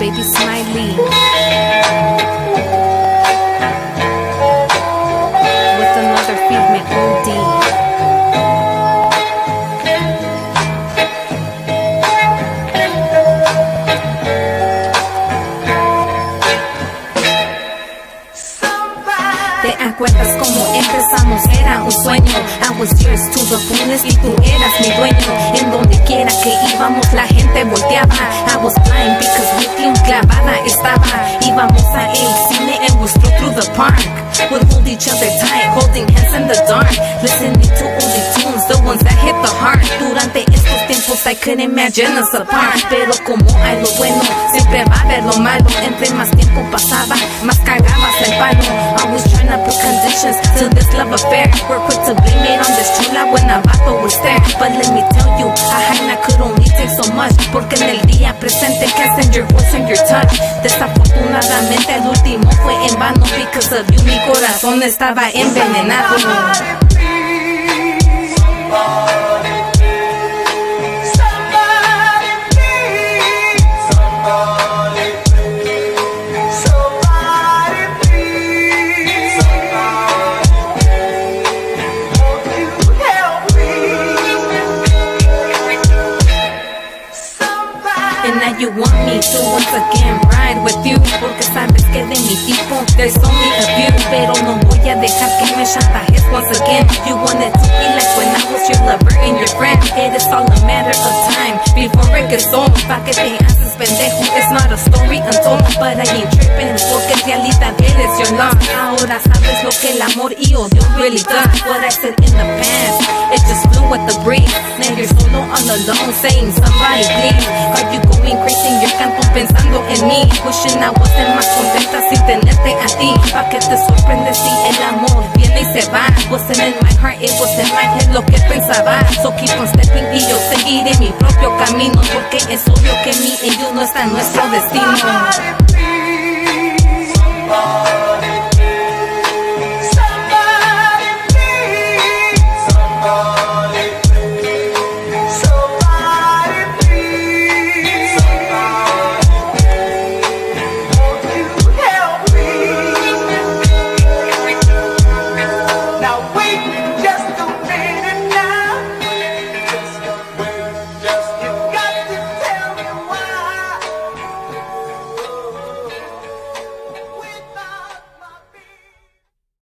baby Smiley. With another female OD. ¿Te acuerdas cómo empezamos? Era un sueño. I was yours to the fullest y tú eras mi dueño. En donde quiera que íbamos la gente volteaba. I was blind because clavada estaba. Íbamos a el cine and we strolled through the park. We'd hold each other tight, holding hands in the dark. Listening to only tunes, the ones that hit the heart. Durante estos tiempos I couldn't imagine us apart. Pero como hay lo bueno, siempre va a haber lo malo. Entre más tiempo pasaba, más cagabas el palo. Always trying to put conditions to this love affair. We're quick to blame it on this chula when abajo was there. But let me tell you, a jaina could only take so much. Porque en el día presente can't send your voice and your touch. Desafortunadamente el último fue en vano. Because of you mi corazón estaba envenenado. You want me to once again ride with you Porque sabes que de mi tipo there's only a few Pero no voy a dejar que me chantajes once again. You wanted to be like when I was your lover and your friend. It is all a matter of time before it gets old. Pa' que te haces pendejo, it's not a story untold But I ain't tripping porque en realidad eres your love. Ahora sabes lo que el amor y odio really does What I said in the past, flew with the breeze. Now you're solo on the alone saying somebody please Are you going crazy your canto pensando en mí. Wishing I wasn't más contenta sin tenerte a ti. Pa' que te sorprende si el amor viene y se va. Wasn't in my heart, it was in my head lo que pensaba. So keep on stepping y yo seguiré mi propio camino Porque es obvio que mi yo no está en nuestro destino